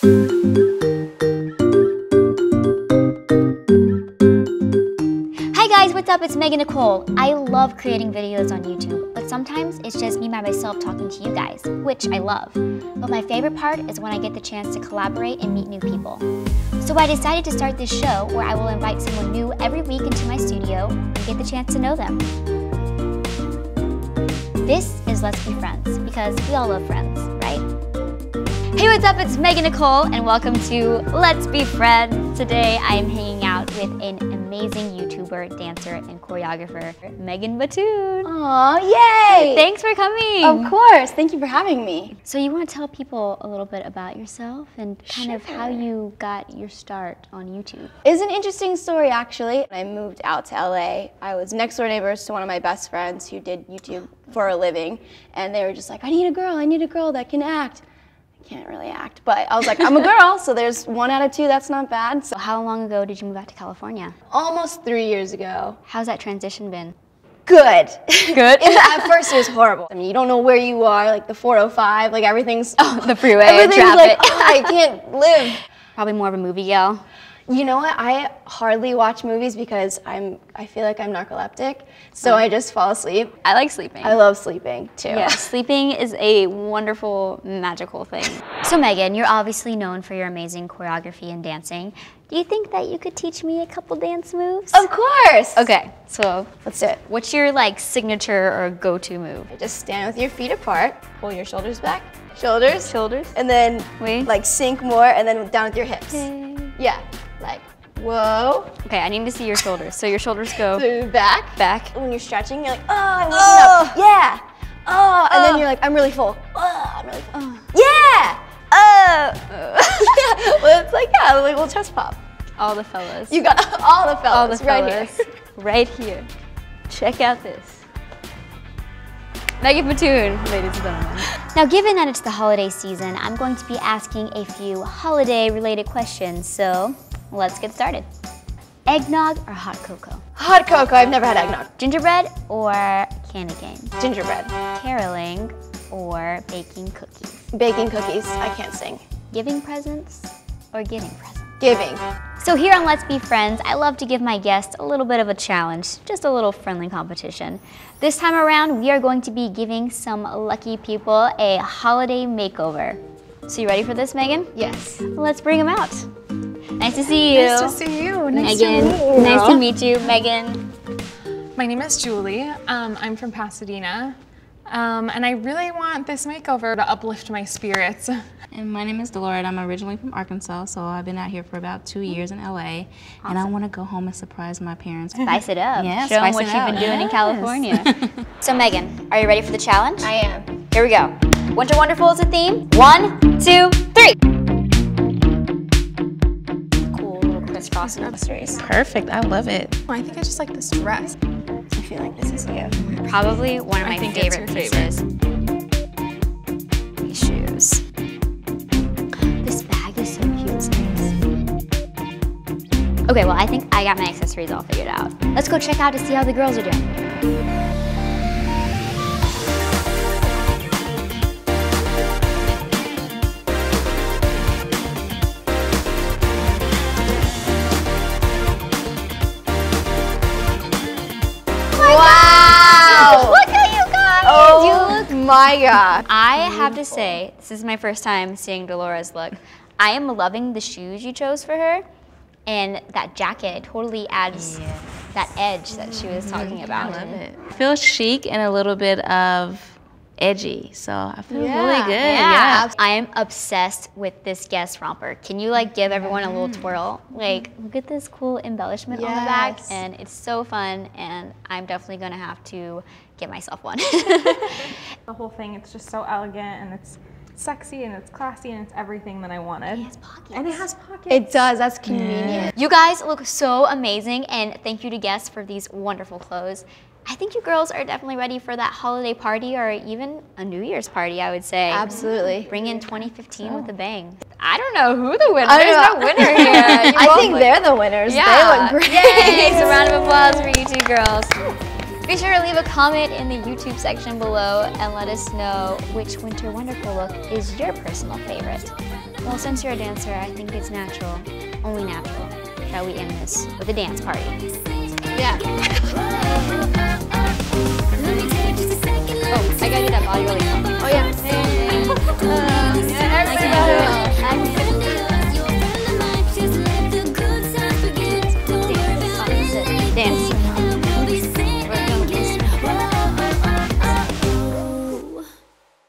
Hi guys, what's up? It's Megan Nicole. I love creating videos on YouTube, but sometimes it's just me by myself talking to you guys, which I love. But my favorite part is when I get the chance to collaborate and meet new people. So I decided to start this show where I will invite someone new every week into my studio and get the chance to know them. This is Let's Be Friends, because we all love friends? Hey, what's up? It's Megan Nicole, and welcome to Let's Be Friends. Today, I am hanging out with an amazing YouTuber, dancer, and choreographer, Megan Batoon. Aw, yay! Thanks for coming. Of course, thank you for having me. So, you want to tell people a little bit about yourself and kind of how you got your start on YouTube? It's an interesting story actually. I moved out to LA. I was next door neighbors to one of my best friends who did YouTube for a living, and they were just like, I need a girl, I need a girl that can act. I can't really act, but I was like, I'm a girl, so there's one out of two, that's not bad. So How long ago did you move out to California? almost three years ago. How's that transition been? Good. Good? At first it was horrible. I mean, you don't know where you are, like the 405, like everything's oh, the freeway, everything's like, "Oh, I can't live. Probably more of a movie gal. You know what? I hardly watch movies because I'm I feel like I'm narcoleptic, so uh-huh. I just fall asleep. I like sleeping. I love sleeping too. Yeah, sleeping is a wonderful, magical thing. So, Megan, you're obviously known for your amazing choreography and dancing. Do you think that you could teach me a couple dance moves? Of course. Okay, so Let's do it. what's your like signature or go-to move? Just stand with your feet apart, pull your shoulders back, shoulders, Shoulders. and then Wait. like sink more, and then down with your hips. Yeah, like whoa, Okay, I need to see your shoulders. So your shoulders go so back. back. When you're stretching, you're like, oh, I'm waking oh. up. Yeah. Oh, and then oh. you're like, I'm really full. Oh, I'm really full. Oh. Yeah. Oh. yeah. Well, it's like yeah, like a little chest pop. All the fellas. You got all the fellas, all the right fellas. here. right here. Check out this. Megan Batoon, ladies and gentlemen. Now, given that it's the holiday season, I'm going to be asking a few holiday related questions. So let's get started. Eggnog or hot cocoa? Hot cocoa. I've never had eggnog. Gingerbread or candy cane? Gingerbread. Caroling or baking cookies? Baking cookies. I can't sing. Giving presents or getting presents? Giving. So here on Let's Be Friends, I love to give my guests a little bit of a challenge, just a little friendly competition. This time around, we are going to be giving some lucky people a holiday makeover. So you ready for this, Megan? Yes. Let's bring them out. Nice to see you. Nice to see you. Nice Megan. to meet you. Nice to meet you, Megan. My name is Julie. Um, I'm from Pasadena. Um, and I really want this makeover to uplift my spirits. And my name is Delora. I'm originally from Arkansas, so I've been out here for about two years in LA. And I want to go home and surprise my parents. Spice it up. Yeah, Show them spice what it you've up. been doing in California. so Megan, are you ready for the challenge? I am. Here we go. Winter Wonderful is the theme. One, two, three. Little crisscross accessories. Perfect. I love it. I think I just like this dress. I feel like this is you. Probably one of I my favorite your favorite. These shoes. This bag is so cute. Nice. Okay, well, I think I got my accessories all figured out. Let's go check out to see how the girls are doing. My god. I have to say, this is my first time seeing Dolores look. I am loving the shoes you chose for her, and that jacket totally adds that edge that she was talking mm-hmm. about. I love it. Feels chic and a little bit of edgy, so I feel really good. Yeah, Yeah. I am obsessed with this GUESS romper. Can you like give everyone a little mm. twirl? Like, look at this cool embellishment on the back, and it's so fun. And I'm definitely gonna have to get myself one. The whole thing, it's just so elegant and it's sexy and it's classy and it's everything that I wanted. It has pockets. And it has pockets. It does. That's convenient. You guys look so amazing, and thank you to GUESS for these wonderful clothes. I think you girls are definitely ready for that holiday party or even a New Year's party, I would say. Absolutely. Bring in 2015 with a bang. I don't know who the winner is. don't no winner here. I think look- they're the winners. yeah. They look great. Yay! So round of applause for you two girls. Be sure to leave a comment in the YouTube section below and let us know which Winter Wonderful look is your personal favorite. Well, since you're a dancer, I think it's natural, only natural. Shall we end this with a dance party? Yeah.